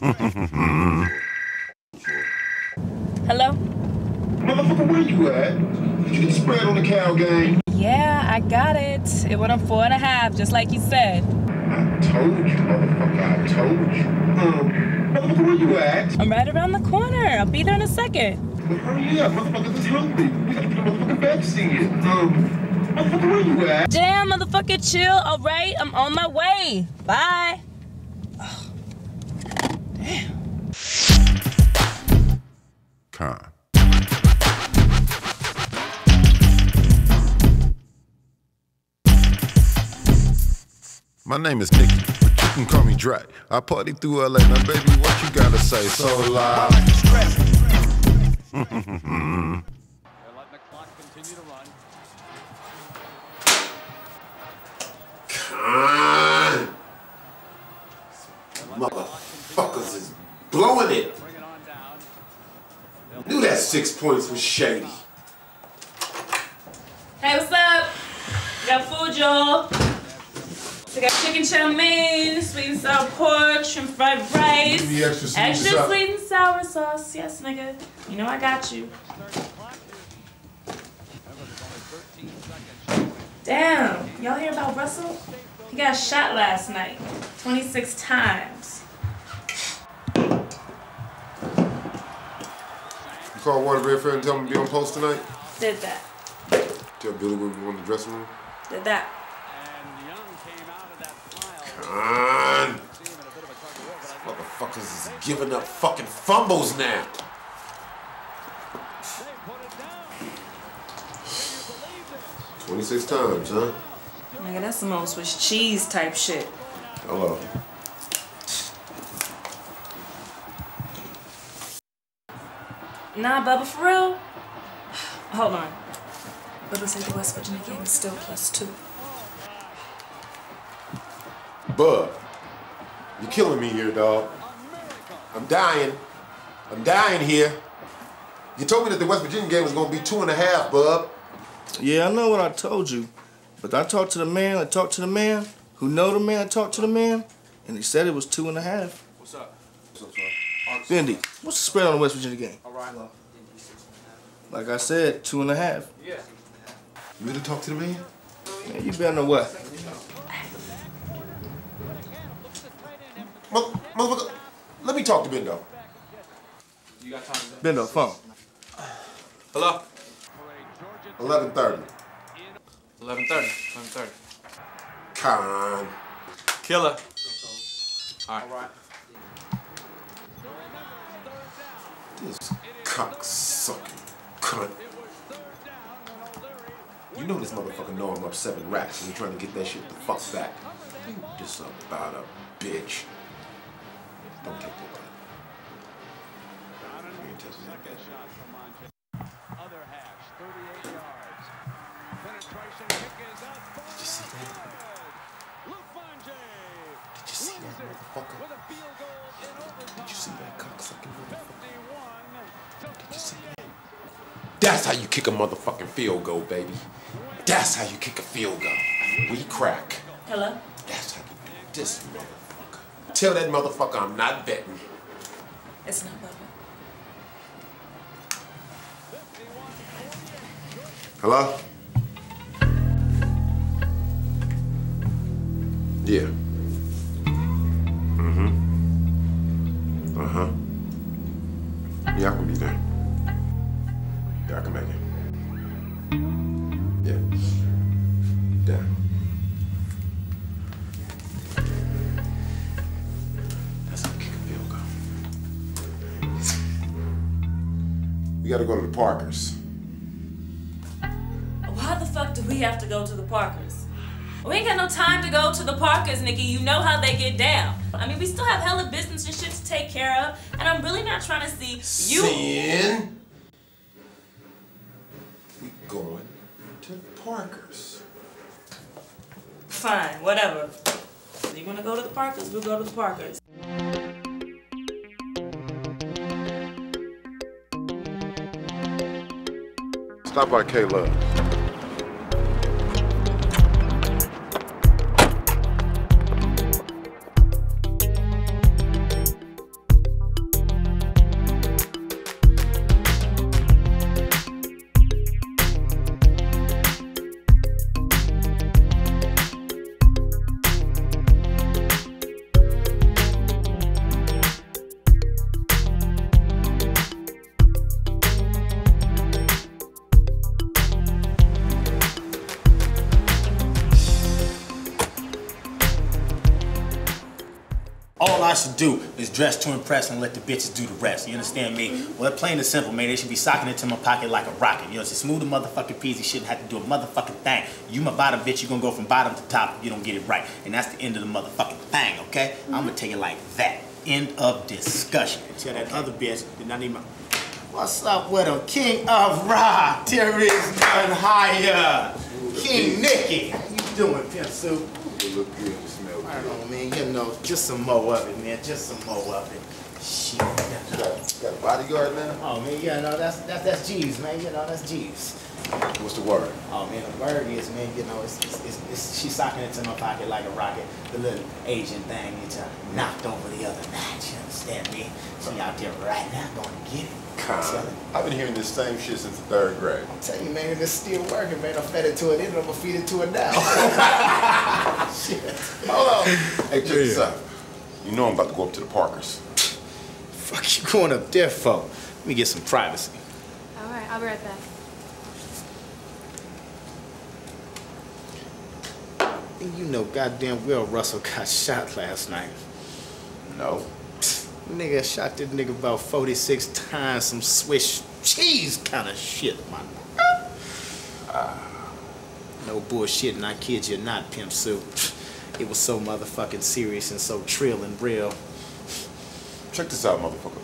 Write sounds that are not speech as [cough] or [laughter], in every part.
[laughs] Hello? Motherfucker, where you at? Did you get spread on the cow game? Yeah, I got it. It went up four and a half, just like you said. I told you, motherfucker, I told you. Um, motherfucker, where you at? I'm right around the corner. I'll be there in a second. Well, hurry up, motherfucker, this is hungry. We gotta get the motherfucking vaccine. Um, motherfucker, where you at? Damn, motherfucker, chill. All right, I'm on my way. Bye. Con. My name is Nicky, but you can call me Dre. I party through LA. Now, baby, what you gotta say? So loud. They're letting the clock continue to run. Con. Motherfuckers is blowing it. Bring it on down. Knew that six points was shady. Hey, what's up? We got food, y'all. We got chicken chow mein, sweet and sour pork, shrimp fried rice. Give extra sweet Extra sour. sweet and sour sauce. Yes, nigga. You know I got you. Damn. Y'all hear about Russell? He got shot last night. 26 times. You call Waterbury Fair and tell him to be on post tonight? Did that. Tell Billy we'll be in the dressing room. Did that. And Young came out of that pile. Con. See him in a bit of a tug of war, but I think Motherfuckers is giving up fucking fumbles now. they put it down. Can you believe this? 26 times, huh? Nigga, that's some old Swiss cheese type shit. Hello. Nah, Bubba, for real? [sighs] Hold on. Bubba said the West Virginia game is still plus two. Bub, you're killing me here, dog. I'm dying. I'm dying here. You told me that the West Virginia game was gonna be two and a half, Bub. Yeah, I know what I told you. But I talked to the man, I talked to the man who know the man, I talked to the man, and he said it was two and a half. What's up? Bendy, what's the spread on the West Virginia game? All right. Like I said, two and a half. Yeah. You really talk to the man? Man, you better know what? Mother- Motherfucker, let me talk to Bendo. You got time? Bendo, phone. Hello? 11:30. 11:30. 11:30. Con. Killer. All right. This cocksucking cunt. You know this motherfucker know I'm up seven racks and you're trying to get that shit the fuck back. You just about a bitch. Don't take that time. You ain't touching that bitch. Shot from Monte. Other hash, 38 yards. Penetration kick is up. Did you see that? See that motherfucker? with a field goal in overtime. Did you see that cocksucking motherfucker? Did you see that? That's how you kick a motherfucking field goal, baby. That's how you kick a field goal. We crack. Hello? That's how you do this motherfucker. Tell that motherfucker I'm not betting. It's not Bubba. Hello? Yeah. To the Nikki. You know how they get down. I mean, we still have hella business and shit to take care of, and I'm really not trying to see you. Sin. We going to the Parkers. Fine, whatever. You wanna go to the Parkers? We'll go to the Parkers. Stop by K should do is dress to impress and let the bitches do the rest. You understand me? Well, plain and simple, man. They should be socking into my pocket like a rocket. You know, it's a smooth motherfucking peasy. Shouldn't have to do a motherfucking thing. You my bottom bitch, you gonna go from bottom to top if you don't get it right. And that's the end of the motherfucking thing, okay? I'm gonna take it like that. End of discussion. Tell that other bitch did not need my. What's up with him? King of Rock. There is none higher. King Nicky. How you doing, Pimp Soup? You look good, you smell I good. don't know, man. You know, just some more of it, man. Just some more of it. Shit. Got, got a bodyguard now? Oh man, yeah, no, that's that's that's Jeeves, man. You know, that's Jeeves. What's the word? Oh man, the word is, man, you know, it's, it's, it's, it's she's socking into my pocket like a rocket. The little Asian thing it's uh, knocked over the other night. You understand me? She out there right now going to get it. Con. I've been hearing this same shit since the third grade. I Tell you, man, it's still working, man. I fed it to it, and I'm gonna feed it to it now. [laughs] Shit. Hold on. Hey, check this out. You know I'm about to go up to the Parkers. Fuck you going up there for? Let me get some privacy. All right, I'll be right back. And you know goddamn well Russell got [laughs] shot last night. No. Nigga shot this nigga about 46 times, some Swiss cheese kind of shit, man. Ah. No bullshit, and I kid you not, Pimp Soup. It was so motherfucking serious and so trill and real. Check this out, motherfucker.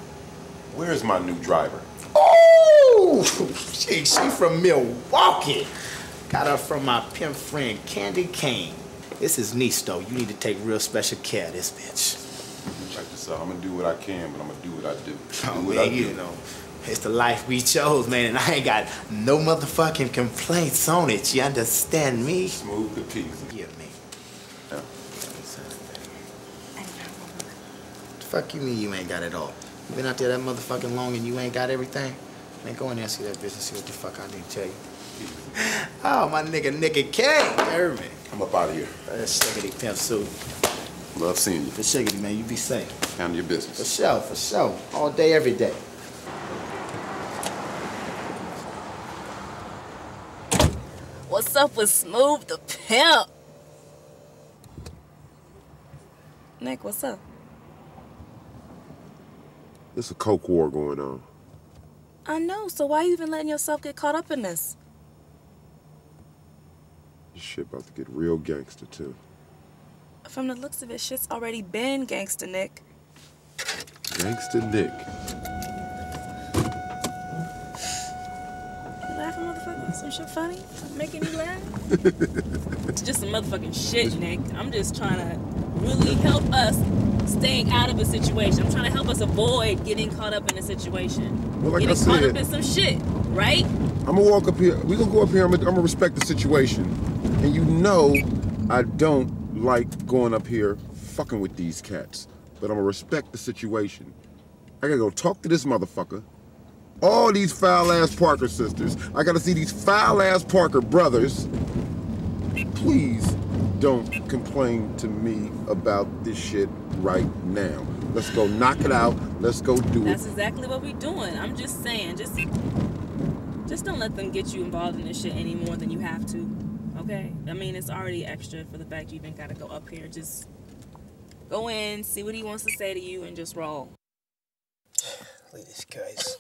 Where's my new driver? Oh! [laughs] She, she from Milwaukee. Got her from my pimp friend, Candy Kane. This is niece, though. You need to take real special care of this bitch. Check this out. I'm gonna do what I can, but I'm gonna do what I do. Oh, do what I man, you do. know, it's the life we chose, man, and I ain't got no motherfucking complaints on it. You understand me? Smooth the piece. Give me. Yeah. Fuck you mean you ain't got it all? You been out there that motherfucking long and you ain't got everything? Man, go in there and see that bitch and see what the fuck I need to tell you. Oh, my nigga, nigga King. Heard me. I'm up out of here. That's shiggity pimp suit. Love seeing you. For shiggity, man, you be safe. Handle your business. For business. sure, for sure. All day, every day. What's up with Smooth the Pimp? Nick, what's up? There's a coke war going on. I know, so why you even letting yourself get caught up in this? This shit about to get real gangster too. From the looks of it, shit's already been gangster, Nick. Gangster Nick. You laughing, motherfucker? Some shit funny? Making you laugh? [laughs] it's just some motherfucking shit, Nick. I'm just trying to really help us staying out of a situation. I'm trying to help us avoid getting caught up in a situation. Well, like I getting caught said- up in some shit, right? I'm gonna walk up here. We gonna go up here. I'm gonna, I'm gonna respect the situation, and you know, I don't like going up here fucking with these cats. But I'm gonna respect the situation. I gotta go talk to this motherfucker. All these foul ass Parker sisters. I gotta see these foul ass Parker brothers. Please don't complain to me about this shit right now. Let's go knock it out. Let's go do That's it. That's exactly what we're doing. I'm just saying, just just don't let them get you involved in this shit any more than you have to. Okay? I mean, it's already extra for the fact you even got to go up here. Just go in, see what he wants to say to you, and just roll. Look at these guys.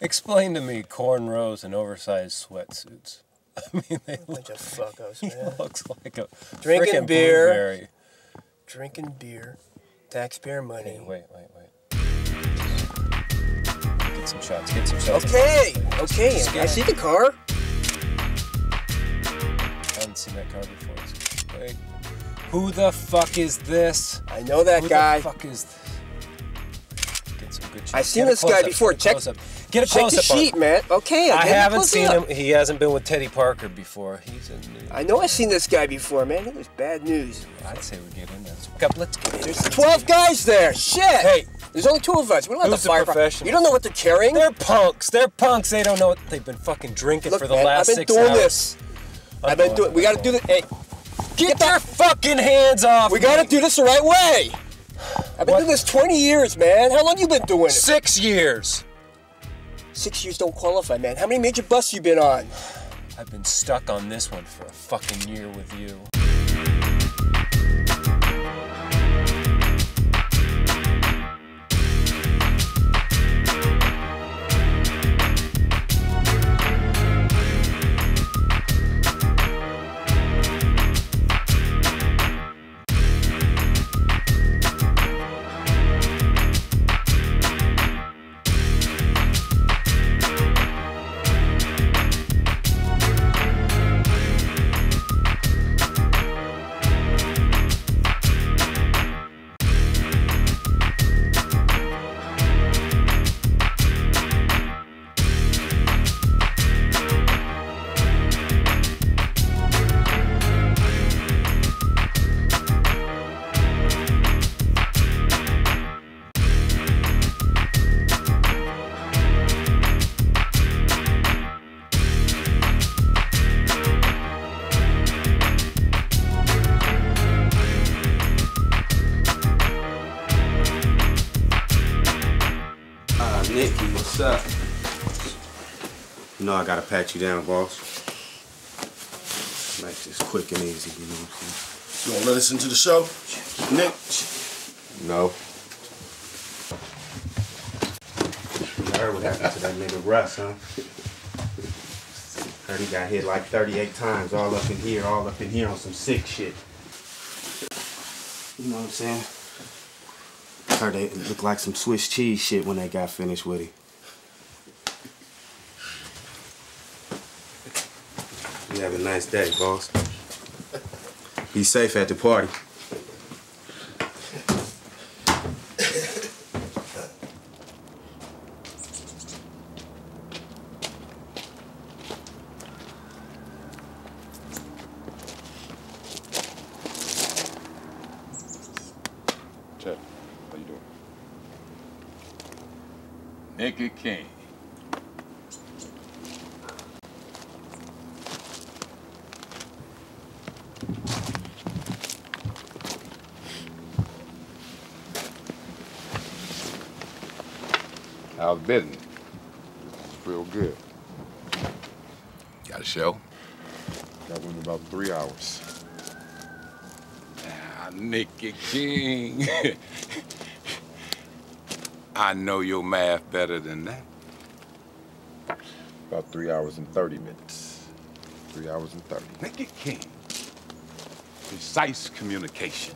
Explain to me cornrows and oversized sweatsuits. [laughs] I mean, they look, Bunch of fuckos, he [laughs] man. looks like a Drinking beer. blueberry. Drinking beer, taxpayer money. Okay, wait, wait, wait. Get some shots. Get some shots. Okay, okay. I see the car. Seen that car before. Wait. Who the fuck is this? I know that Who guy. the fuck is this? Get some good shots. I've seen this guy close-up, before. Check- close-up. Get a Check close the up. sheet, man. Okay, I haven't seen up. him. He hasn't been with Teddy Parker before. He's a new. I know I've seen this guy before, man. It was bad news. I'd say we get in there. Let's- Let's get in. There's 12 guys there. Shit. Hey, There's only two of us. We don't have Who's the fire. professional? You don't know what they're carrying. They're punks. They're punks. They don't know what they've been fucking drinking Look, for the man, last I've been six doing hours. this. I've been doing. We got to do this. Hey, Get your fucking hands off! we got to do this the right way. I've been What? doing this 20 years, man. How long you been doing it? Six years. Six years don't qualify, man. How many major busts you been on? I've been stuck on this one for a fucking year with you. You know I gotta pat you down, boss. Make this quick and easy, you know what I'm saying? You wanna let us into the show? Nick? No. You heard what happened to that nigga Russ, huh? Heard he got hit like 38 times, all up in here, all up in here on some sick shit. You know what I'm saying? Heard they looked like some Swiss cheese shit when they got finished with him. You have a nice day, boss. Be safe at the party. Chet, how you doing? Nicky King. How's business? Real good. Got a show? Got one in about three hours. Ah, Nicky King. I know your than that. About three hours and 30 minutes. Three hours and 30. Nicky King. Precise communication.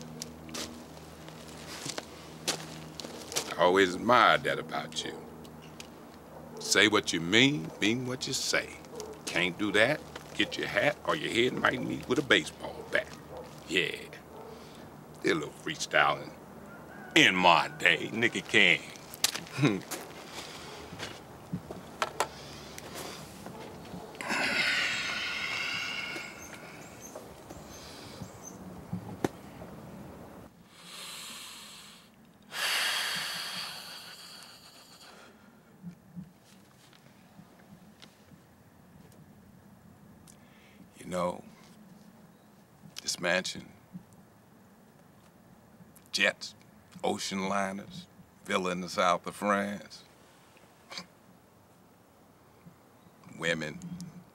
I always admired that about you. Say what you mean, mean what you say. Can't do that, get your hat or your head might meet with a baseball bat. Yeah. Did a little freestyling. In my day, Nicky King. [laughs] You know, this mansion, jets, ocean liners, villa in the south of France, women,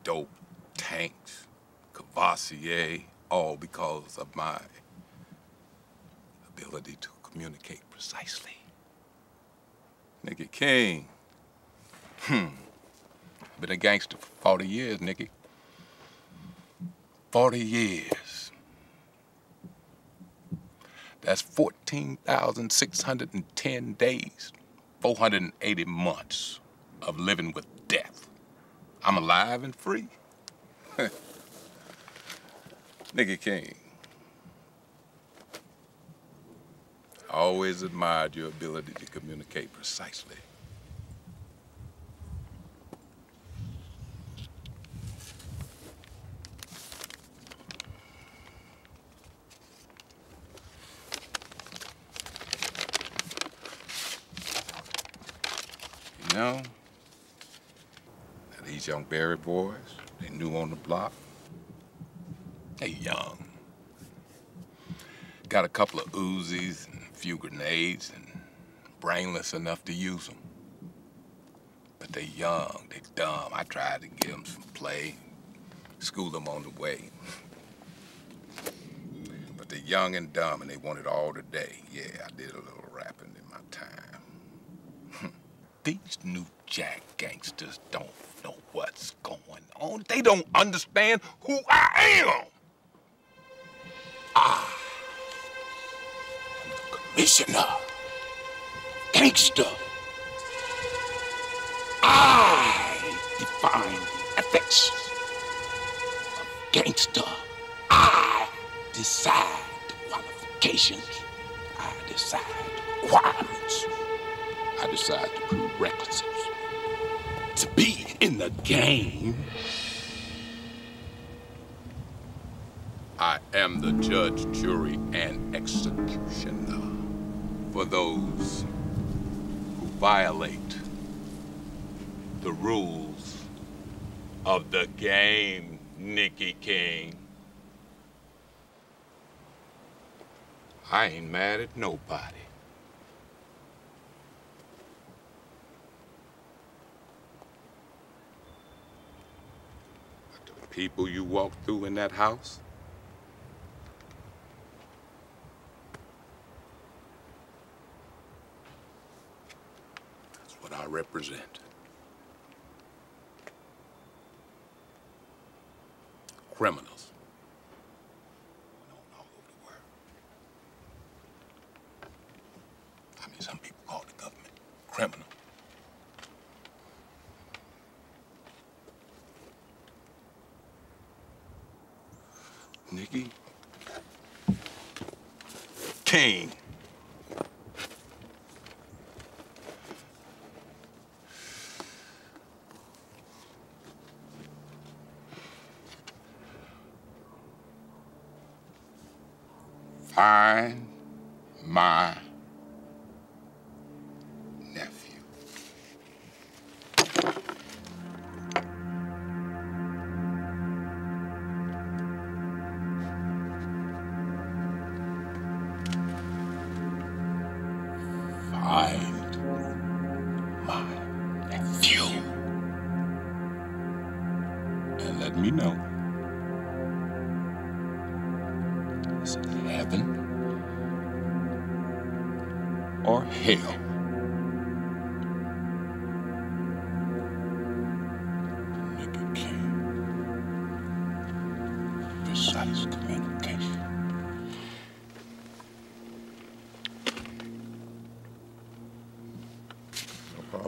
dope, tanks, Courvoisier, all because of my ability to communicate precisely. Nicky King. Hmm. Been a gangster for 40 years, Nicky. 40 years. That's 14,610 days, 480 months of living with death. I'm alive and free. [laughs] Nicky King. I always admired your ability to communicate precisely. Know, now these young Barry boys, they new on the block. They young. Got a couple of Uzis and a few grenades and brainless enough to use them. But they young, they dumb. I tried to give them some play, school them on the way. [laughs] But they're young and dumb and they want it all today. Yeah, I did a little rapping in my time. These new jack gangsters don't know what's going on. They don't understand who I am. I commissioner, gangster. I define the ethics of gangster. I decide the qualifications. I decide the requirements. I decide the prerequisites. To be in the game, I am the judge, jury, and executioner for those who violate the rules of the game, Nicky King. I ain't mad at nobody. People you walk through in that house? That's what I represent. Criminals.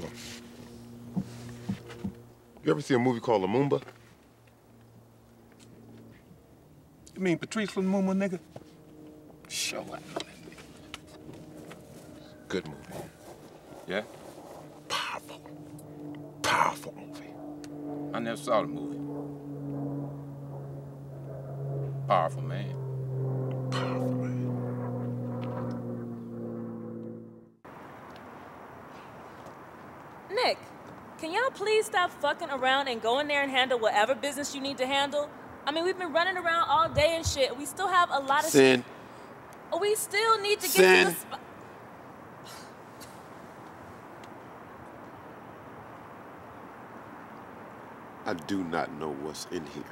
No problem. You ever see a movie called Lumumba? You mean Patrice Lumumba, nigga? Show up. Good movie. Yeah? Powerful. Powerful movie. I never saw the movie. Powerful, man. Powerful, man. Nick, can y'all please stop fucking around and go in there and handle whatever business you need to handle? I mean, we've been running around all day and shit. We still have a lot of Sin. Oh, we still need to get Sin. to the spot. I do not know what's in here.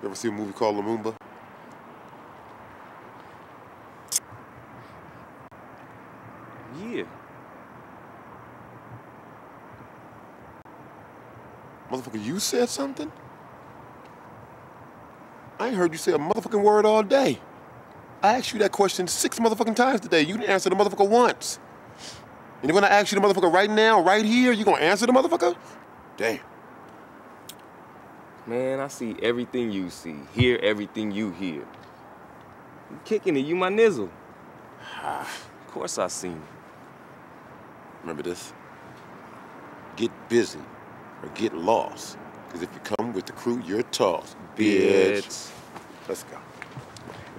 You ever see a movie called Lumumba? Yeah. Motherfucker, you said something? I ain't heard you say a motherfucking word all day. I asked you that question six motherfucking times today. You didn't answer the motherfucker once. And when I ask you the motherfucker right now, right here, you gonna answer the motherfucker? Damn. Man, I see everything you see, hear everything you hear. You kicking it, you my nizzle. Ah. of course I seen it. Remember this? Get busy or get lost. Because if you come with the crew, you're tossed. Bitch. Bitch. Let's go.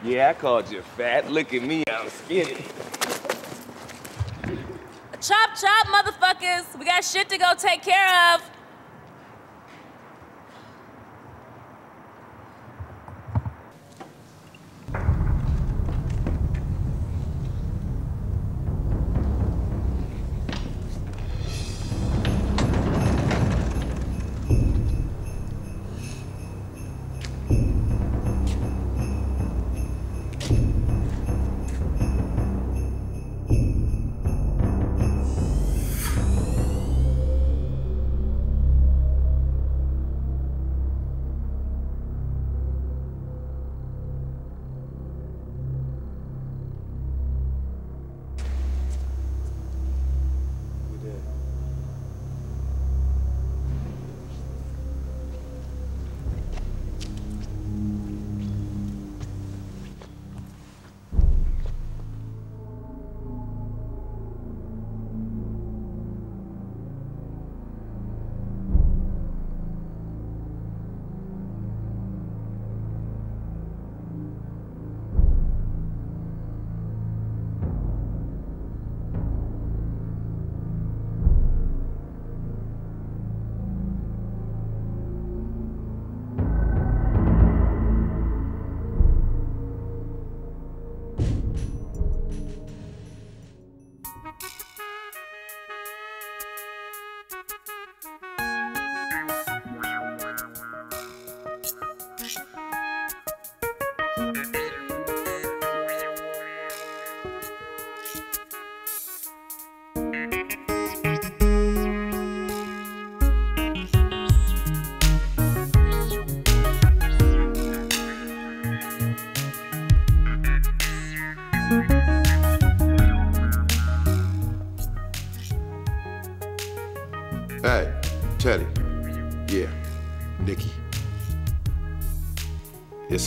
Yeah, I called you fat. Look at me, I'm skinny. Chop, chop, motherfuckers. We got shit to go take care of.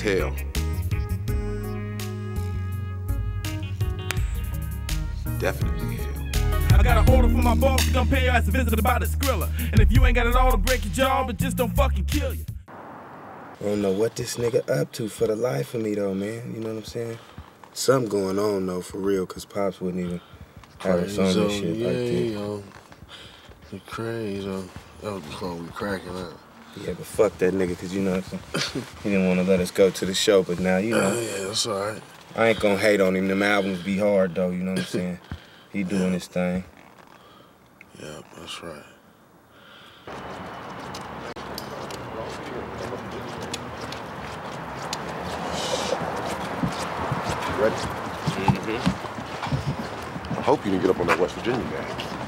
Hell. Definitely hell. I got an order from my boss to come pay your ass a visit about the Skrilla. And if you ain't got it all to break your jaw, but just don't fucking kill you. I don't know what this nigga up to for the life of me though, man. You know what I'm saying? Something going on though, for real, cause Pops wouldn't even have us on this shit yeah, like this. yo. You crazy, yo. That was before we cracking up. Yeah, but fuck that nigga, cause you know what I'm saying? he didn't want to let us go to the show, but now you know. Uh, yeah, that's alright. I ain't gonna hate on him. Them albums be hard though, you know what I'm saying? He doing his thing. Yeah, that's right. Ready? Mm-hmm. I hope you didn't get up on that West Virginia guy.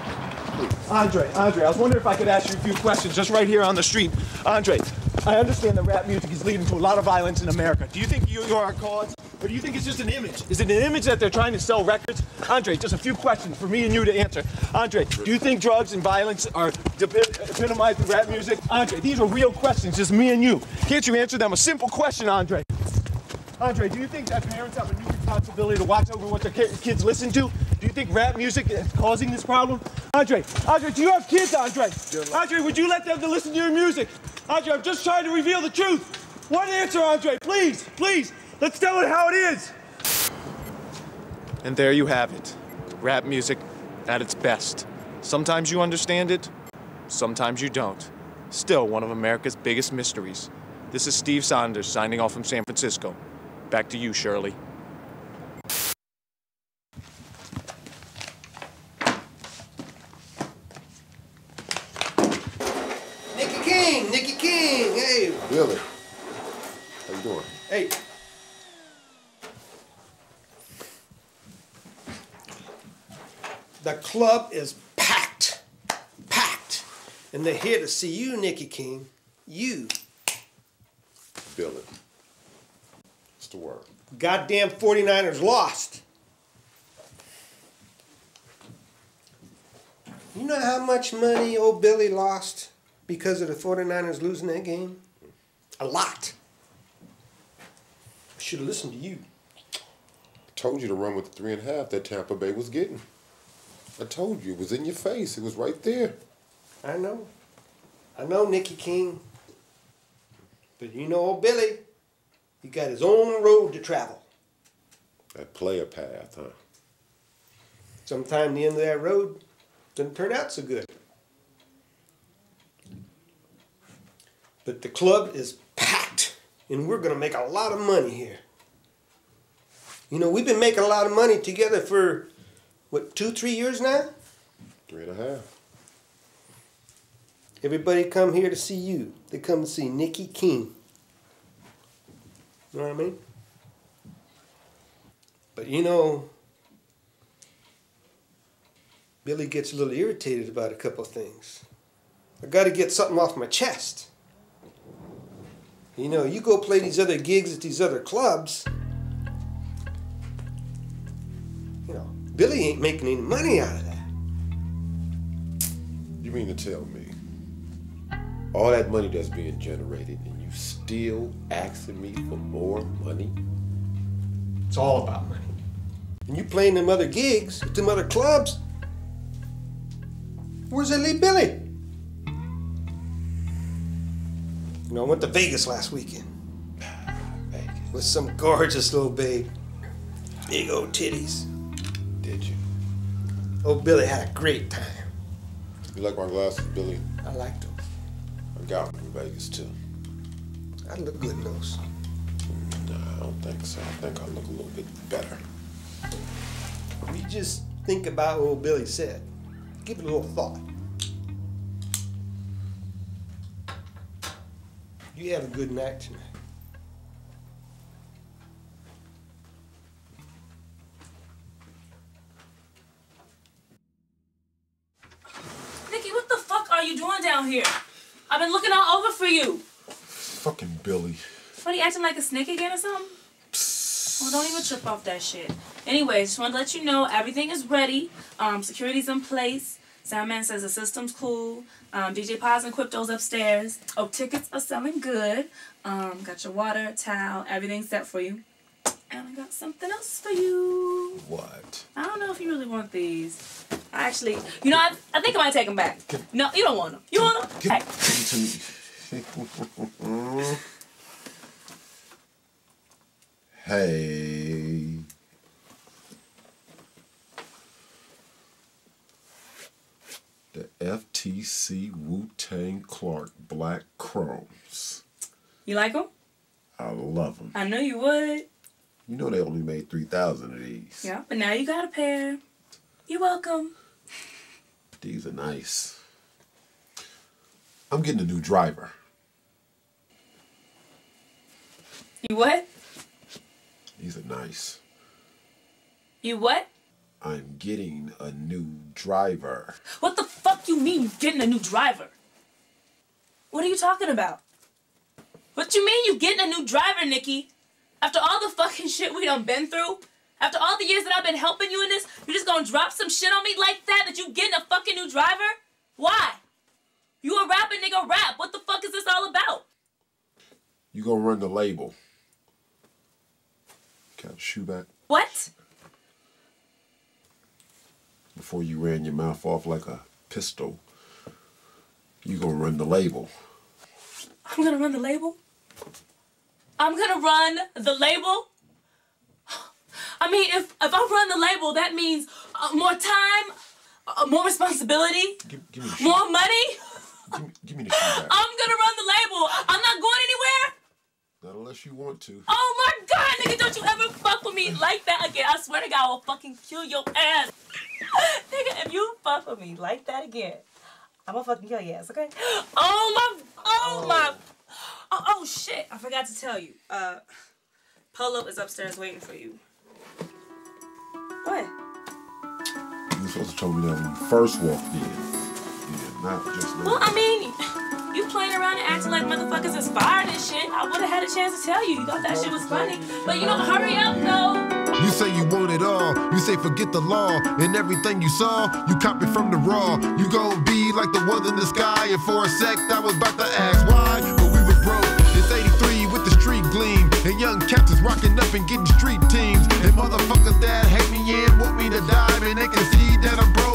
Andre, Andre, I was wondering if I could ask you a few questions just right here on the street. Andre, I understand that rap music is leading to a lot of violence in America. Do you think you, are a cause? Or do you think it's just an image? Is it an image that they're trying to sell records? Andre, just a few questions for me and you to answer. Andre, do you think drugs and violence are epitomized in rap music? Andre, these are real questions, just me and you. Can't you answer them? A simple question, Andre. Andre, do you think that parents have a new responsibility to watch over what their kids listen to? Do you think rap music is causing this problem? Andre, Andre, do you have kids, Andre? Andre, would you let them to listen to your music? Andre, I'm just trying to reveal the truth. One answer, Andre, please, please. Let's tell it how it is. And there you have it. Rap music at its best. Sometimes you understand it, sometimes you don't. Still one of America's biggest mysteries. This is Steve Saunders signing off from San Francisco. Back to you, Shirley. Nicky King, Nicky King, hey. Billy, how you doing? Hey. The club is packed, packed, and they're here to see you, Nikki King. You. Billy. It's the word? Goddamn 49ers lost. You know how much money old Billy lost because of the 49ers losing that game? A lot. I should have listened to you. I told you to run with the three and a half that Tampa Bay was getting. I told you, it was in your face. It was right there. I know. I know Nicky King. But you know old Billy, he got his own road to travel. That player path, huh? Sometime the end of that road doesn't turn out so good. But the club is and we're gonna make a lot of money here. You know, we've been making a lot of money together for what, two, three years now? Three and a half. Everybody come here to see you. They come to see Nicky King. You know what I mean? But you know, Billy gets a little irritated about a couple of things. I got to get something off my chest. You know, you go play these other gigs at these other clubs. You know, Billy ain't making any money out of that. You mean to tell me all that money that's being generated and you still asking me for more money? It's all about money. And you playing them other gigs at them other clubs. Where's that leave Billy? You know, I went to Vegas last weekend. With some gorgeous little babe. Big old titties. Did you? Oh, Billy had a great time. You like my glasses, Billy? I like them. I got them in Vegas too. I look good in those. No, I don't think so. I think I look a little bit better. You just think about what old Billy said. Give it a little thought. You have a good night tonight. Nikki, what the fuck are you doing down here? I've been looking all over for you. Fucking Billy. What, are you acting like a snake again or something? Well, don't even trip off that shit. Anyways, just want to let you know everything is ready. Um, security's in place. Soundman says the system's cool. Um, DJ Paz and Crypto's upstairs. Oh, tickets are selling good. Um, got your water, towel, everything set for you. And I got something else for you. What? I don't know if you really want these. I actually, you know, I, I think I might take them back. No, you don't want them. You want them? [laughs] Hey. hey. FTC Wu Tang Clark Black Chromes. You like them? I love them. I know you would. You know they only made 3,000 of these. Yeah, but now you got a pair. You're welcome. These are nice. I'm getting a new driver. You what? These are nice. You what? I'm getting a new driver. What the fuck you mean getting a new driver? What are you talking about? What you mean you getting a new driver, Nikki? After all the fucking shit we done been through? After all the years that I've been helping you in this, you just gonna drop some shit on me like that that you getting a fucking new driver? Why? You a rapper, nigga, rap. What the fuck is this all about? You gonna run the label. Got a shoe back What? Before you ran your mouth off like a pistol. You gonna run the label. I'm gonna run the label? I'm gonna run the label? I mean, if, if I run the label, that means uh, more time, uh, more responsibility, Give me the more money. Give me the shoe back. I'm gonna run the label. I'm not going anywhere. Not unless you want to. Oh my god, nigga, don't you ever fuck with me like that again. I swear to God, I will fucking kill your ass. [laughs] nigga, if you fuck with me like that again, I'm gonna fucking kill your ass, okay? Oh my, oh my, oh, oh shit, I forgot to tell you. Uh, Polo is upstairs waiting for you. What? You were supposed to tell me that when you first walked in. Yeah, not just now. Well, I mean, you playing around and acting like motherfuckers inspired and shit. I would have had a chance to tell you. You thought that shit was funny. But you know, hurry up though. You say you want it all. You say forget the law. And everything you saw, you copy from the raw. You gon' be like the ones in the sky. And for a sec, I was about to ask why. But we were broke. It's 83 with the street gleam. And young captains is rocking up and getting street teams. And motherfuckers that hate me and want me to die. And they can see that I'm broke.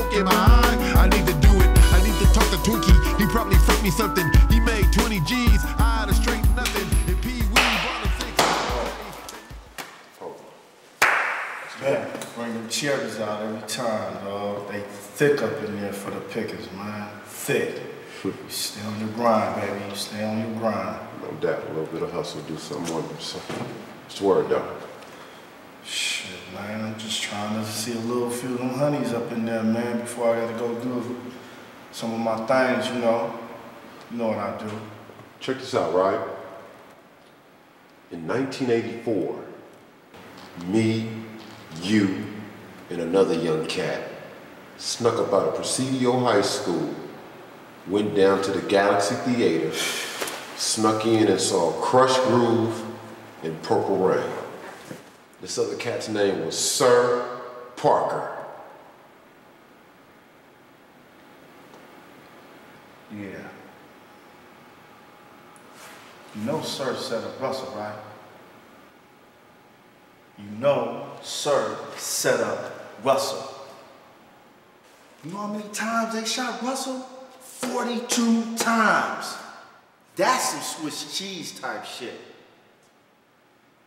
Thick up in there for the pickers, man. Thick. Hmm. You stay on your grind, baby. You stay on your grind. No doubt, a little bit of hustle, do something wonderful. It's word though. Shit, man. I'm just trying to see a little few of them honeys up in there, man, before I gotta go do some of my things, you know. You know what I do. Check this out, right? In 1984, me, you, and another young cat snuck up out of Presidio High School, went down to the Galaxy Theater, snuck in and saw Krush Groove and Purple Rain. This other cat's name was Sir Parker. Yeah. You know Sir up Russell, right? You know Sir up Russell. You know how many times they shot Russell? 42 times. That's some Swiss cheese type shit.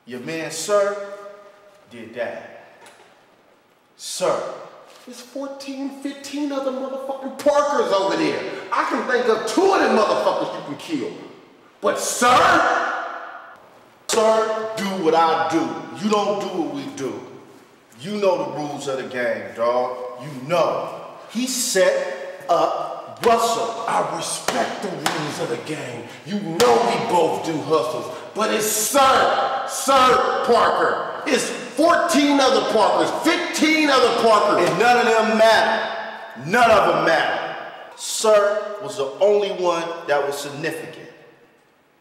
Your man Sir did that. Sir. There's 14, 15 other motherfucking Parkers over there. I can think of two of them motherfuckers you can kill. But sir? Sir, do what I do. You don't do what we do. You know the rules of the game, dog. You know. He set up Russell. I respect the rules of the game. You know we both do hustles. But his son, Sir Parker. It's 14 other Parkers, 15 other Parkers. And none of them matter. None of them matter. Sir was the only one that was significant.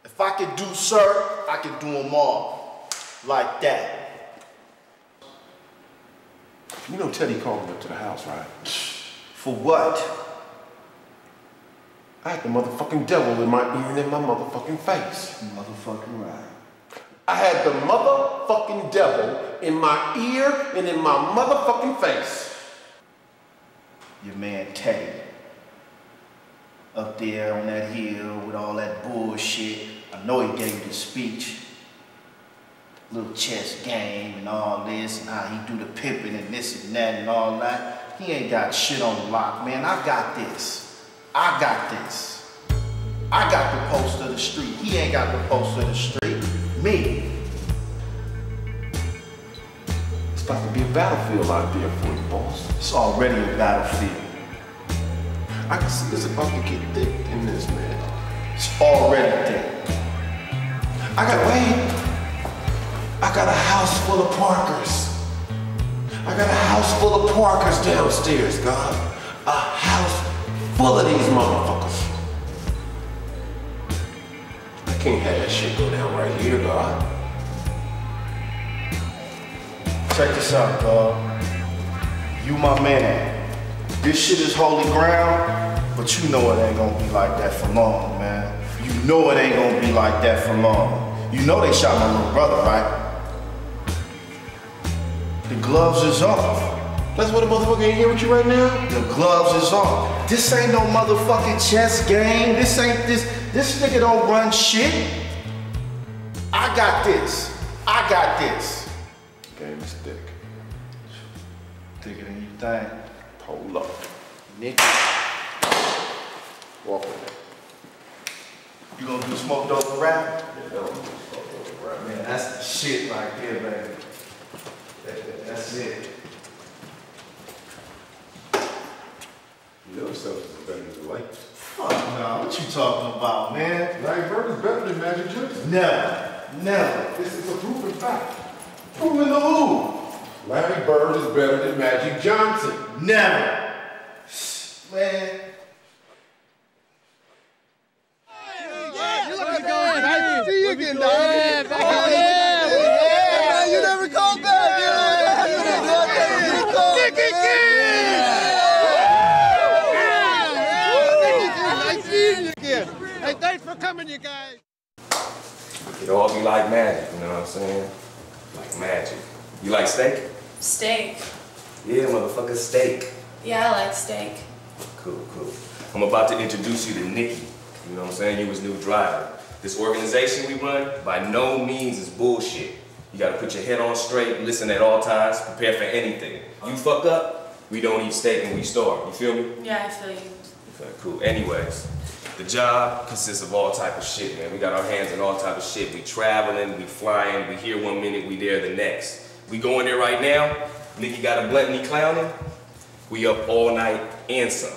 If I could do Sir, I could do them all. Like that. You know Teddy called me up to the house, right? For what? I had the motherfucking devil in my ear and in my motherfucking face. Motherfucking right. I had the motherfucking devil in my ear and in my motherfucking face. Your man Teddy. Up there on that hill with all that bullshit. I know he gave the speech. Little chess game and all this and how he do the pimping and this and that and all that. He ain't got shit on lock, man. I got this. I got this. I got the post of the street. He ain't got the post of the street. Me. It's about to be a battlefield out there for you, boss. It's already a battlefield. I can see it's about to get thick in this, man. It's already thick. I got, wait. I got a house full of Parkers. I got a house full of Parkers downstairs, God. A house full of these motherfuckers. I can't have that shit go down right here, God. Check this out, dog. You my man. This shit is holy ground, but you know it ain't gonna be like that for long, man. You know it ain't gonna be like that for long. You know they shot my little brother, right? The gloves is off. That's what the motherfucker ain't here with you right now? The gloves is off. This ain't no motherfucking chess game. This ain't this. This nigga don't run shit. I got this. I got this. Game is thick. Thicker than you think. Hold up. Nick. Walk with me. You gonna do smoke dope rap? Yeah, that was motherfucker right. Man, that's the shit right there, baby. That- that- That's it. You know stuff is better than the light. Fuck no, what you talking about, man? Larry Bird is better than Magic Johnson. Never, never. This is a proven fact. Proven to who? Larry Bird is better than Magic Johnson. Never. Man. You looking good. I see you again, dog. Yeah, back on yeah. You never called back, man. You didn't go there. You didn't call Nick Nice seeing you again. Hey, thanks for coming, you guys. It all be like magic, you know what I'm saying? Like magic. You like steak? Steak. Yeah, motherfucker, steak. Yeah, I like steak. Cool, cool. I'm about to introduce you to Nikki. You know what I'm saying? You was new driver. This organization we run, by no means is bullshit. You gotta put your head on straight, listen at all times, prepare for anything. You fuck up, we don't eat steak and we starve. You feel me? Yeah, I feel you. Okay, cool. Anyways, the job consists of all type of shit, man. We got our hands in all type of shit. We traveling, we flying, we here one minute, we there the next. We going there right now. Nikki got a blunt and he clowning. We up all night and some.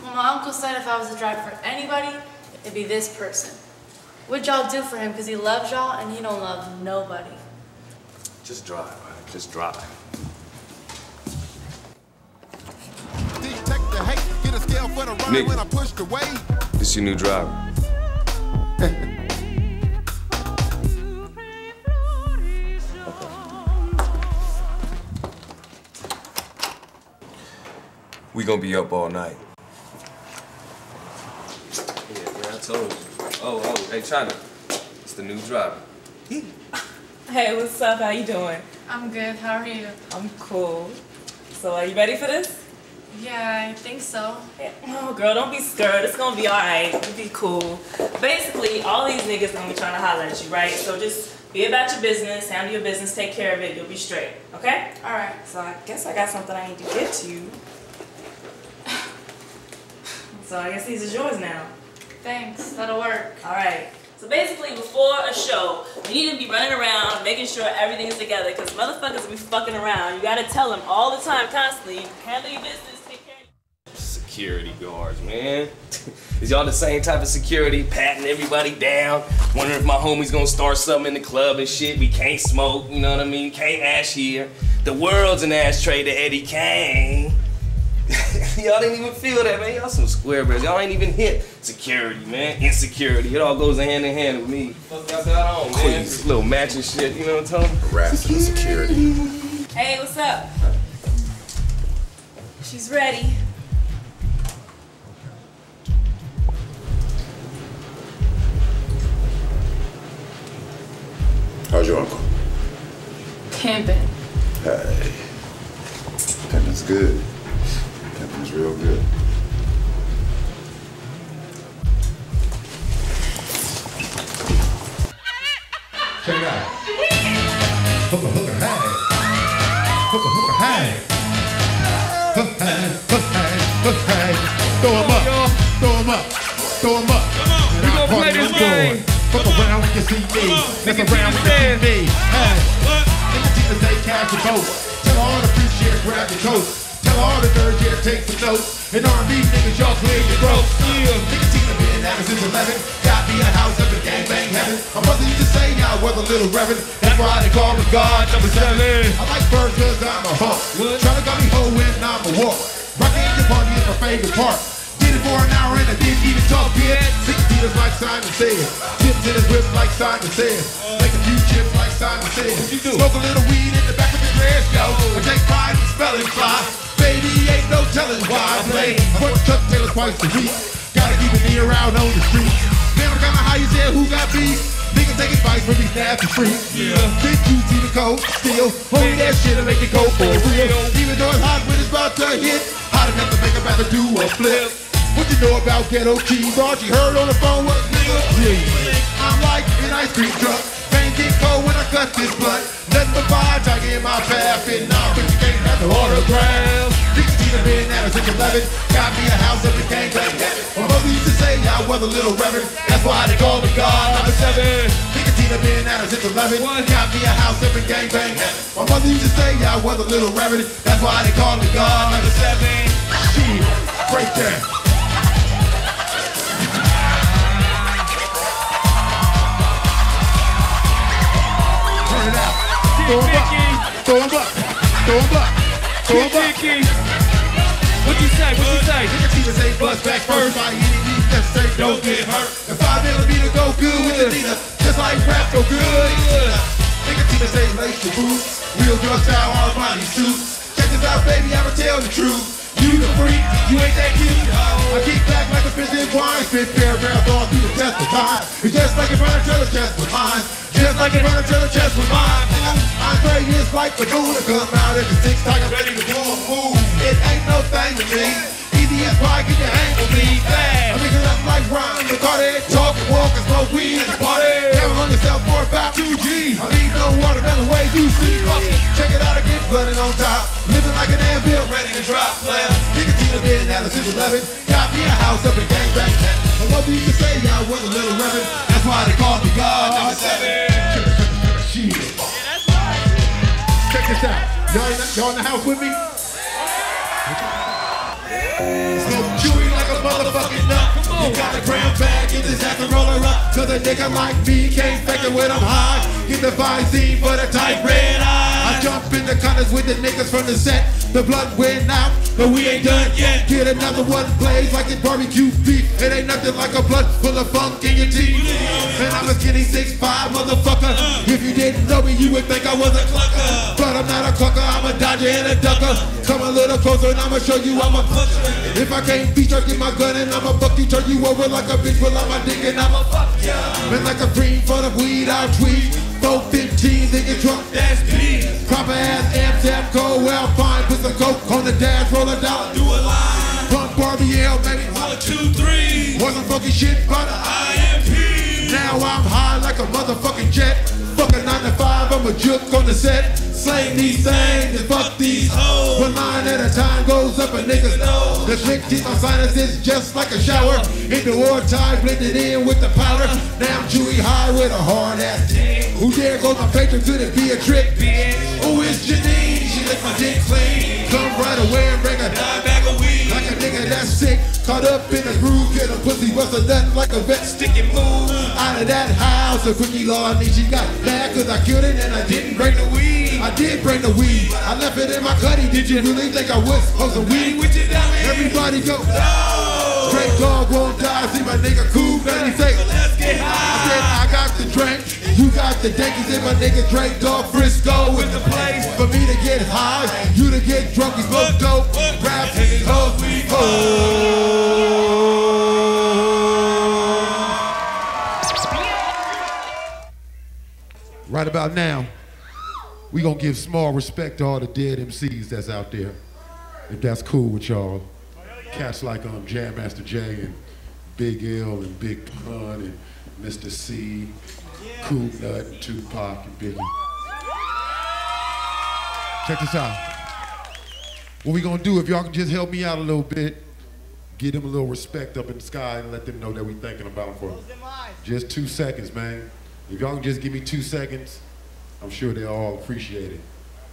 Well, my uncle said if I was to drive for anybody, it'd be this person. What'd y'all do for him? Because he loves y'all and he don't love nobody. Just drive, man. Just drive. Detect the hate, get a scale for the ride when I pushed away. This your new driver. [laughs] We gonna be up all night. Yeah, man, I told you. Oh, oh, hey, China. It's the new driver. [laughs] Hey, what's up? How you doing? I'm good. How are you? I'm cool. So are you ready for this? Yeah, I think so. Oh, girl, don't be scared. It's gonna be alright. It'll be cool. Basically, all these niggas gonna be trying to holler at you, right? So just be about your business, handle your business, take care of it. You'll be straight, okay? All right. So I guess I got something I need to get to you. [laughs] So I guess these is yours now. Thanks. That'll work. All right. So basically, before a show, you need to be running around, making sure everything's together, because motherfuckers will be fucking around. You gotta tell them all the time, constantly, handle your business, take care of Security guards, man. [laughs] Is y'all the same type of security, patting everybody down, wondering if my homie's gonna start something in the club and shit? We can't smoke, you know what I mean? Can't ash here. The world's an ashtray to Eddie Kane. [laughs] y'all didn't even feel that, man. Y'all some square bears. Y'all ain't even hit security, man. Insecurity. It all goes hand in hand with me. Fuck y'all got on, man. This little matching shit, you know what I'm talking about? Harassing security. Hey, what's up? She's ready. How's your uncle? Pimping. Hey. Pimping's good. Pimping's real good. Check it out. Hooker, hooker, hey. Hooker, hooker, hey. Hook, hey, hook, hey, hook, hey. Throw 'em up, throw 'em up, throw 'em up. We gonna play this game. Fuck around when you see me. Mess around when you see me. Hey. Niggas need to say cash your coat. Tell all the free shit, grab your coat. Tell all the third year, take some notes. And R&B niggas, y'all clear your throat. Yeah. Niggas team have been at it since 11. Got me a house up in gangbang heaven. My mother used to say I was a little reverend. That's why they call me God number seven. I like birds cause I'm a hawk. Try to got me hoe when I'm a walk. Rockin' your party is my favorite part. Did it for an hour and I didn't even Simon said. Make a few chips like Simon said. Smoke a little weed in the back of the grass, yo. I take pride in spelling fly. Baby, ain't no telling why I play. I put Chuck Taylor twice a week. Gotta keep it near around on the street. Never kinda how you said who got beef. Niggas take advice from these nasty freaks. Yeah. Big you see the code, still. Hold that shit and make it go for real. Even though it's hot when it's about to hit. Hot enough to make a battle do a flip. What you know about ghetto keys? All you heard on the phone was nigga, please. I'm like an ice cream truck. Pain get cold when I cut this blunt. Nothing but vibes I get in my path. And now, but you can't have the autograph. Niggas need a been at a 611. Got me a house up in gang bang. My mother used to say I was a little reverend. That's why they call me God number seven. A been at a 611. Got me a house up in gang bang. My mother used to say I was a little reverend. That's why they call me God number seven. Shit, break down. Throw 'em up. Throw 'em up. Throw 'em up. Throw 'em up. What you say? What you say? Niggas say bust back first by any means necessary. Don't get hurt. The five millimeter go good with the Nina, just like rap go good. Niggas even say lace your boots, real drug style Armani suits. Check this out, baby, I'ma tell the truth. You the freak, you ain't that cute. I kick back like a fish in wine, spit paragraphs all through the test of time. It's just like I tell the chest with mine. Just like I tell the chest with mine. I Andre is like moon to come out at the six time, I'm ready to blow a move. It ain't no thing to me. Easy as pie, get your hang with me. I mean, cause I'm like Ron McCarty. Talk and walk and smoke weed at the party. Never run yourself for about 2G. I need no watermelon way you see. Check it out again, flooding on top. Like an anvil, ready to drop. Player. Niggas see the bed now, since 11. Got me a house up in gang bang. My mother used to say I was a little reverend. That's why they me God. Number seven. [laughs] Check this out. Y'all in the house with me? Chewy like a motherfucking nut. You got a gram bag, get this ass and roller up. Cause a nigga like me can't fake it when I'm high. Get the Visine for the tight red eye. I jump in the corners with the niggas from the set. The blood went out, but we ain't done yet. Get another one blaze like it's barbecue beef. It ain't nothing like a blood full of funk in your teeth. And I'm a skinny 6'5 motherfucker. If you didn't know me, you would think I was a clucker. But I'm not a clucker, I'm a dodger and a ducker. Come a little closer and I'ma show you I'm a clutcher. If I can't beat you, get my gun and I'ma buck you, turn you over like a bitch, pull out my dick and I'ma fuck ya. Man, like a cream for the weed, I tweet. 415s in your drunk, that's P. Proper ass amp tap, go well fine. Put some coke on the dash, roll a dollar, do a line. Pump Barbie L, baby. One, two, three. Wasn't funky shit, but IMP. Now I'm high like a motherfucking jet. Fuck a 9 to 5, I'm a juke on the set. Slang these things and fuck these hoes. One line at a time goes up a nigga's nose. The slick keep my sinuses just like a shower. In the wartime, blended in with the powder. Now I'm chewy high with a hard ass dick. Who dare go my patron could it be a trick? Who is Janine? She lick my dick clean. Come right away and bring a bag of weed. Like a nigga that's sick, caught up in a groove. Get a pussy, bust a nut like a vet sticking move. Out of that house, a quickie law, I need she got mad cause I killed it and I didn't bring the weed. I did bring the weed. I left it in my cutty. Did you really think I was supposed to weed? With you Everybody go, no. Straight dog won't die. See my nigga cool, man. He say, let's get high. I said, I got the drink. You got the dankies and my nigga Dre Dog Frisco with the place for me to get high, you to get drunk, we smoke dope, rap, and hoes, we Right about now, we gonna give small respect to all the dead MCs that's out there. If that's cool with y'all. Cats like um, Jam Master Jay and Big L and Big Pun and Mr. C, Cool Nut, and Tupac and Biggie. Check this out. What we gonna do, if y'all can just help me out a little bit, give them a little respect up in the sky and let them know that we thinking about them for just two seconds, man. If y'all can just give me two seconds, I'm sure they'll all appreciate it.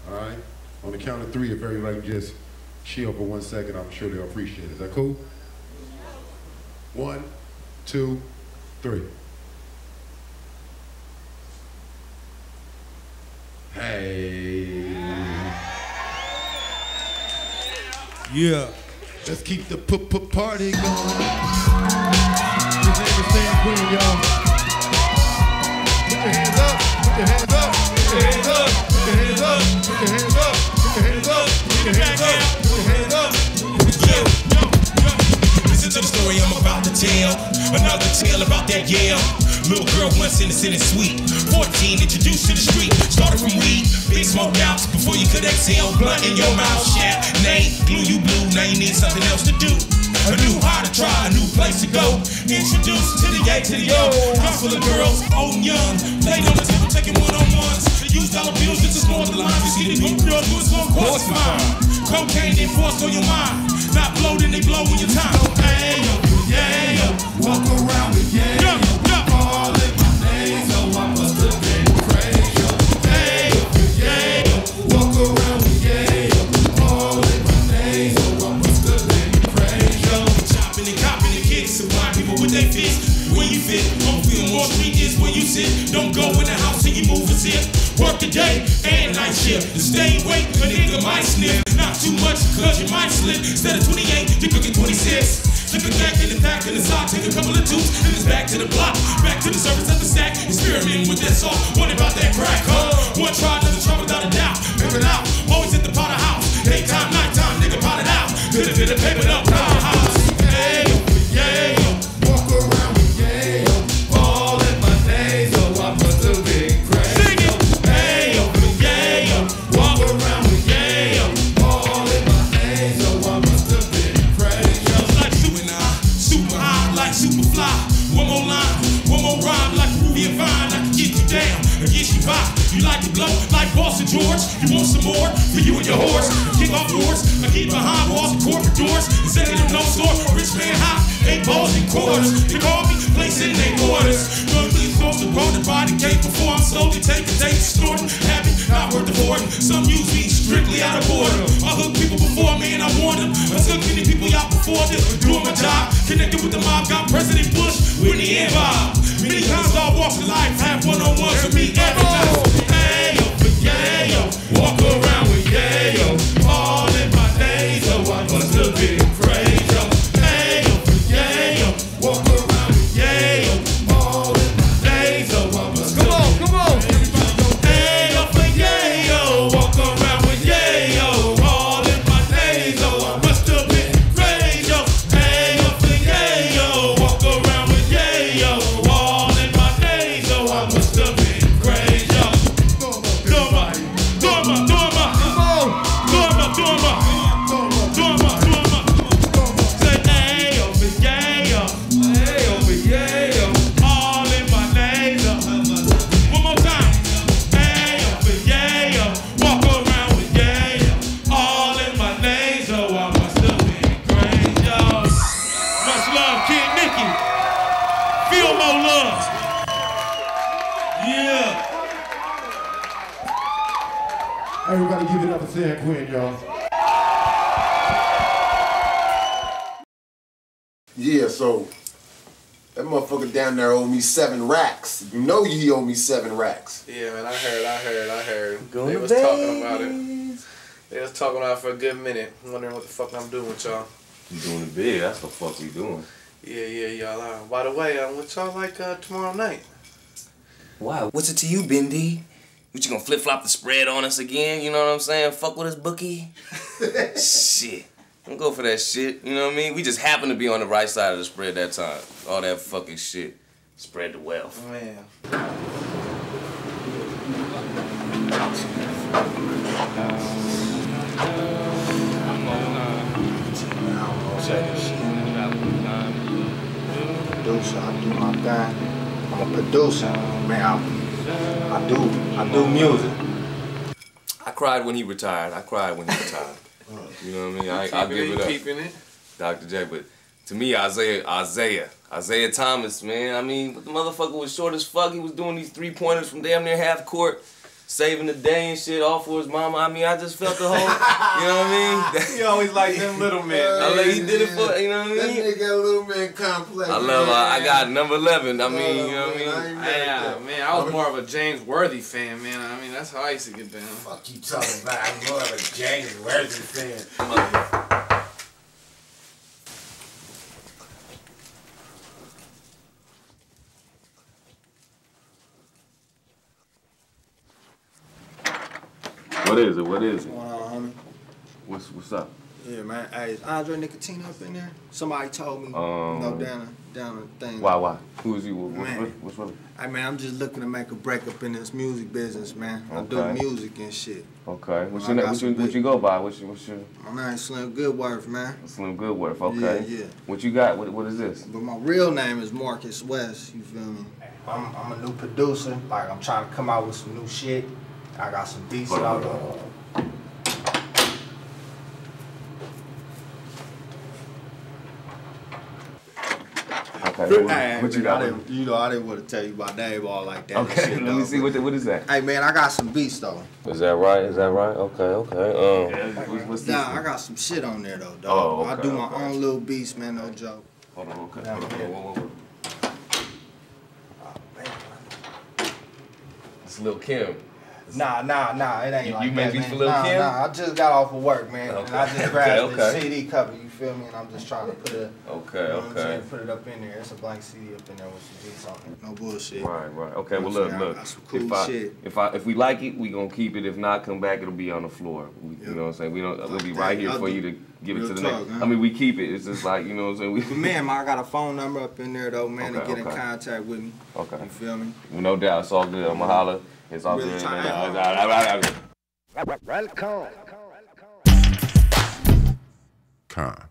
All right? On the count of three, if everybody can just chill for one second, I'm sure they'll appreciate it. Is that cool? One, two, three. Hey. Yeah. Let's keep the p p party going. His name is San Quinn, y'all. Put your hands up. Put your hands up. Put your hands up. Put your hands up. Put your hands up. Put your hands up. Put your hands up. Put your hands up. Listen to the story I'm about to tell. Another tale about that Yale. Little girl once innocent and sweet. 14, introduced to the street. Started from weed, big smoke outs. Before you could exhale, blunt in your mouth. Shat, nay, glue you blue. Now you need something else to do. A new how to try, a new place to go. Introduced to the A to the O. House full of girls, old and young. Played on the table, taking one on ones. Use dollar bills just to score the line. You see the good girls it, so of course mine. Cocaine enforced on your mind. Not blow, then they blow in your time. Hey, yo, yeah, yo. Walk around with yeah. Yo, a. Work the day and night shift. To stay awake, a nigga might sniff. Not too much, cause you might slip. Instead of 28, you're cooking 26. Slipping back in the back in the sock, take a couple of tubes, and it's back to the block. Back to the surface of the stack, experimenting with that salt. What about that crack, huh? One try, another try without a doubt. Pimp it out, always at the pot of house. Daytime, nighttime, nigga pot it out. Could have been a paper up powerhouse. Everybody give it up for San Quinn, y'all. Yeah, so that motherfucker down there owed me seven racks. You know he owed me seven racks. Yeah, man, I heard, I heard, I heard. Going they to was talking about it. They was talking about it for a good minute, wondering what the fuck I'm doing with y'all. You doing it big, that's the fuck you doing. Yeah, yeah, y'all are. By the way, um, what y'all like uh, tomorrow night? Wow, what's it to you, Bendy? What you gonna flip flop the spread on us again? You know what I'm saying? Fuck with us, bookie. [laughs] shit, don't go for that shit. You know what I mean? We just happened to be on the right side of the spread that time. All that fucking shit. Spread the wealth. Oh, man. Producer, I do my thing. I'm a producer, man. I, I do, I do music. I cried when he retired. I cried when he retired. You know what I mean? I, I'll give it, it up. keeping it. Dr. J, but to me, Isaiah, Isaiah, Isaiah Thomas, man. I mean, the motherfucker was short as fuck. He was doing these three pointers from damn near half court, saving the day and shit, all for his mama. I mean, I just felt the whole, you know what I mean? [laughs] You always like them little men. I like he did it for, you know what I mean? That mean? nigga got a little man complex. I love, I, I got number 11. I mean, you know what I mean? Yeah, man, I was more of a James Worthy fan, man. I mean, that's how I used to get down. Fuck you talking about? I'm more of a James Worthy fan. What is it? What is it? What's going on, homie? What's what's up? Yeah, man. Hey, is Andre Nickatina up in there? Somebody told me, you know, Um, down the, down the thing. Why why? Who is he? What, what's, Man. what, what's really? Hey, man, I'm just looking to make a break up in this music business, man. I do Okay. music and shit. Okay. What's I your name? What you, what you go by? What's your what's your My name's Slim Goodworth, man. Slim Goodworth? Okay. Yeah, yeah. What you got? What what is this? But my real name is Marcus West, you feel me? I'm, I'm a new producer. Like, I'm trying to come out with some new shit. I got some beats Hold on, out hold there. Okay. Hey, What, what you got? I didn't, you know, I didn't want to tell you my name all like that. Okay. shit, [laughs] Let me though, see what the, what is that? Hey, man, I got some beats, though. Is that right? Is that right? Okay, okay. Um, what's, what's this? Nah, I got some shit on there, though, dog. Oh, okay, I do my okay. own little beats, man, no joke. Hold on, okay. Nah, Hold on, yeah. whoa, whoa, whoa. It's Lil Kim. Nah, nah, nah, it ain't You- like you that, beats man. for Lil' nah, Kim? Nah, I just got off of work, man, and I just grabbed [laughs] Okay, the. CD cover, you feel me, and I'm just trying to put it, Okay, you know okay. put it up in there. It's a blank CD up in there with some beats on it. No bullshit. Right, right. Okay, You know well look, look. cool if I shit. if I if we like it, we gonna keep it. If not, come back. It'll be on the floor. We, You know what I'm saying? We don't. We'll be Like right here I'll for you to give it to the talk, next. huh? I mean, we keep it. It's just like you know what I'm saying. We, But [laughs] man, man, I got a phone number up in there though, man, Okay, to get in contact with me. Okay. You feel me? no doubt, it's all good. I'ma holler. It's all Really good. Welcome. Con.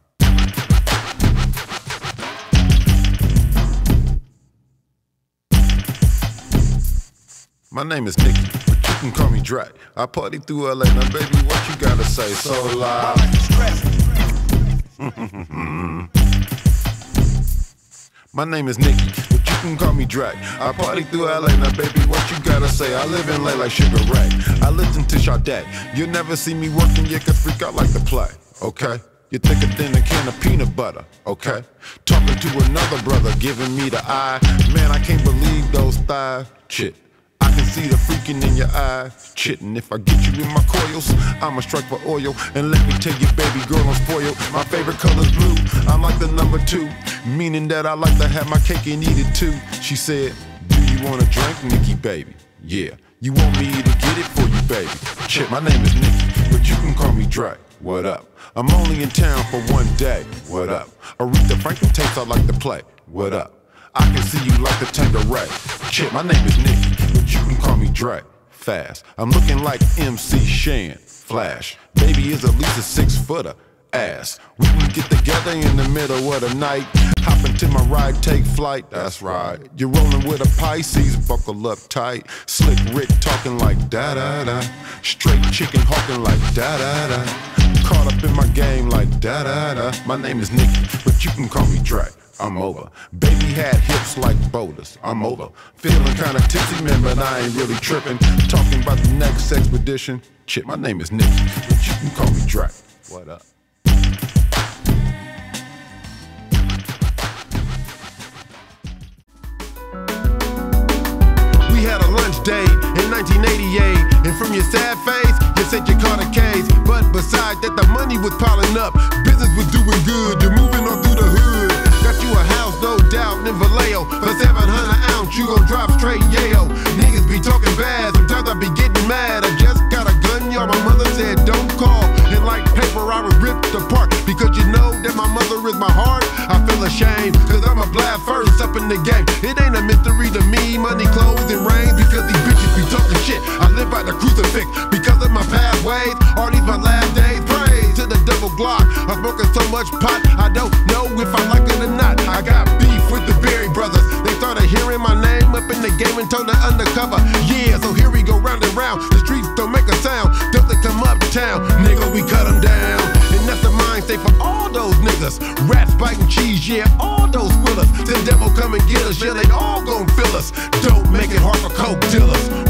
My name is Nicky, but you can call me Dre. I party through LA, now baby, what you gotta say? So loud. [laughs] My name is Nicky, but you can call me Dre. I party through LA, now baby, what you gotta say? I live in LA like Sugar Ray. I listen to Sade. You'll never see me working, you can freak out like the play, okay? You're thicker than a can of peanut butter, okay? Talking to another brother, giving me the eye. Man, I can't believe those thighs. Shit. See the freaking in your eyes. Chittin', if I get you in my coils, I'ma strike for oil. And let me tell you, baby girl, I'm spoiled. My favorite color's blue. I'm like the number two, meaning that I like to have my cake and eat it too. She said, Do you wanna drink, Nikki, baby? Yeah. You want me to get it for you, baby? Chip, my name is Nicky, but you can call me Drake. What up? I'm only in town for one day. What up? Aretha Franklin tapes I like to play. What up? I can see you like the Tanqueray. Chip, my name is Nicky, but you can call me Dre. Fast. I'm looking like MC Shan. Flash. Baby is at least a six footer. Ass. We can get together in the middle of the night. Hop into my ride, take flight. That's right. You're rolling with a Pisces, buckle up tight. Slick Rick talking like da da da. Straight chicken hawking like da da da. Caught up in my game like da da da. My name is Nicky, but you can call me Dre. I'm over. Baby had hips like boulders. I'm over. Feeling kinda tipsy, man, but I ain't really tripping. Talking about the next expedition. Chip, my name is Nicky, but you can call me Dre. What up? Date in 1988, and from your sad face, you said you caught a case. But besides that, the money was piling up, business was doing good. You're moving on through the hood. Got you a house, no doubt, in Vallejo. For 700 ounce, you gon' drop straight Yale. Niggas be talking bad, sometimes I be getting mad. I just got a gun, y'all. My mother said, don't call. Like paper, I was ripped apart. Because you know that my mother is my heart. I feel ashamed, cause I'm a blast first up in the game. It ain't a mystery to me, money, clothes, and rain. Because these bitches be talking shit. I live by the crucifix. Because of my past ways, all these my last days to the double block. I've broken so much pot, I don't know if I like it or not. I got beef with the Berry Brothers. They started hearing my name up in the game and told the undercover. Yeah, so here we go round and round. The streets don't make a sound. Don't they come uptown? Nigga, we cut them down. And that's the mindset for all those niggas. Rats biting cheese, yeah, all those willers. The devil come and get us, yeah, they all gon' fill us. Don't make it hard for coke dealers.